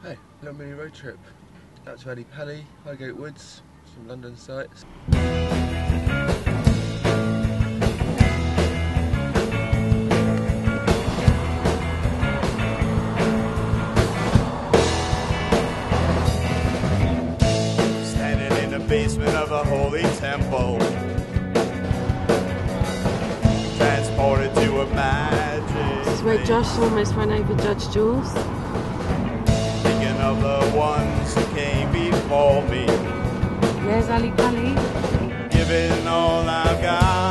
Hey, little mini road trip. Out to Ali Pali, Highgate Woods, some London sights. Standing in the basement of a holy temple. Transported to a magic. This is where Josh almost ran over Judge Jules. Of the ones who came before me. There's Ali Pali. Giving all I've got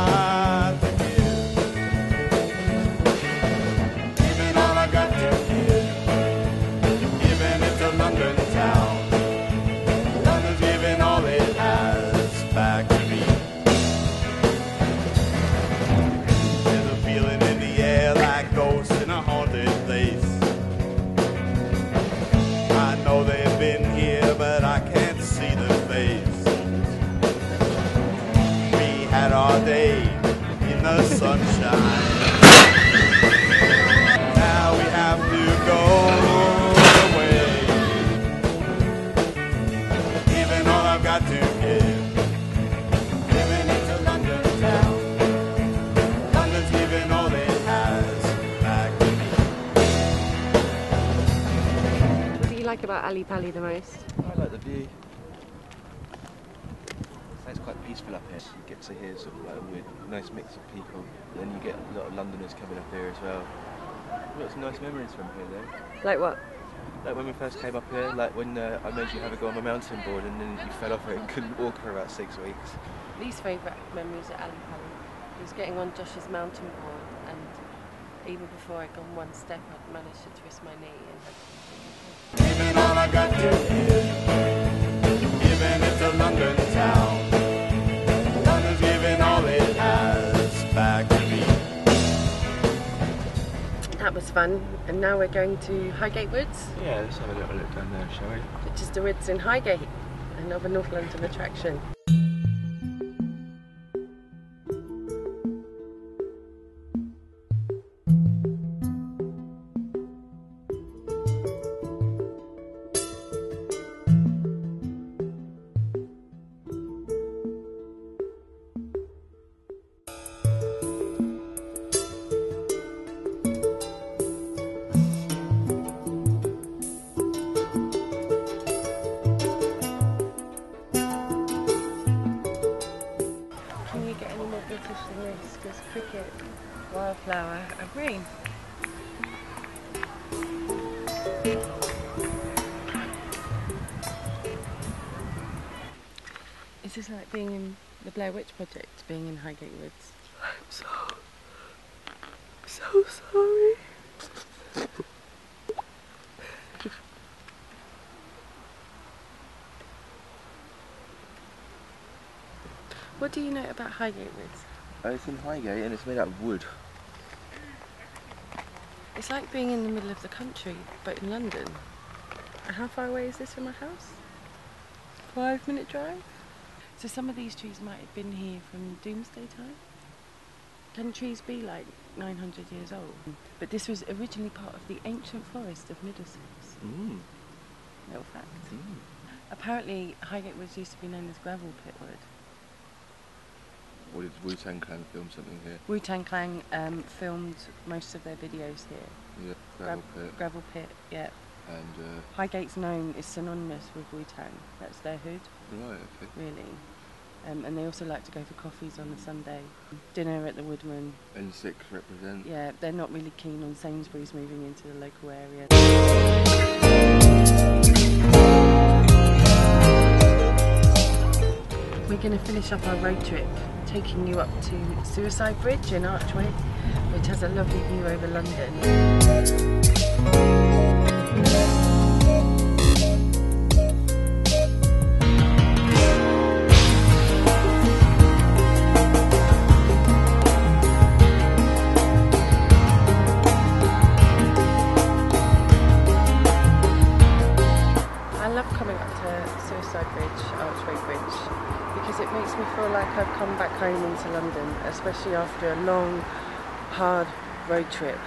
the sunshine. Now we have to go away. Giving all I've got to give. Giving it to London town. London's giving all it has back to me. What do you like about Ali Pali the most? I like the view. It's quite peaceful up here. You get to hear sort of like a weird, nice mix of people. Then you get a lot of Londoners coming up here as well. We've got some nice memories from here though. Like what? Like when we first came up here, like when uh, I made you have a go on my mountain board and then you fell off it and couldn't walk for about six weeks. Least favourite memories at Ali Pali was getting on Josh's mountain board and even before I'd gone one step I'd managed to twist my knee and was fun and now we're going to Highgate Woods, Yeah, let's have a little look down there, shall we? which is the woods in Highgate, another North London attraction. Any more British than? Because cricket, wildflower and green. Is this like being in the Blair Witch Project, being in Highgate Woods? I'm so, so sorry. What do you know about Highgate Woods? Oh, it's in Highgate and it's made out of wood. It's like being in the middle of the country, but in London. How far away is this from my house? Five minute drive? So some of these trees might have been here from Doomsday time. Can trees be like 900 years old? But this was originally part of the ancient forest of Middlesex. Mm. Little fact. Mm. Apparently, Highgate Woods used to be known as Gravel Pit Wood. Or did Wu Tang Clan film something here? Wu Tang Clan um, filmed most of their videos here. Yeah, gravel Gra- pit. Gravel Pit, yeah. And, uh, Highgate's known is synonymous with Wu Tang. That's their hood. right, okay. really. Um, and they also like to go for coffees on a Sunday. Dinner at the Woodman. N6 represent. Yeah, they're not really keen on Sainsbury's moving into the local area. We're going to finish up our road trip, taking you up to Suicide Bridge in Archway, which has a lovely view over London. Feel like I've come back home into London, especially after a long, hard road trip.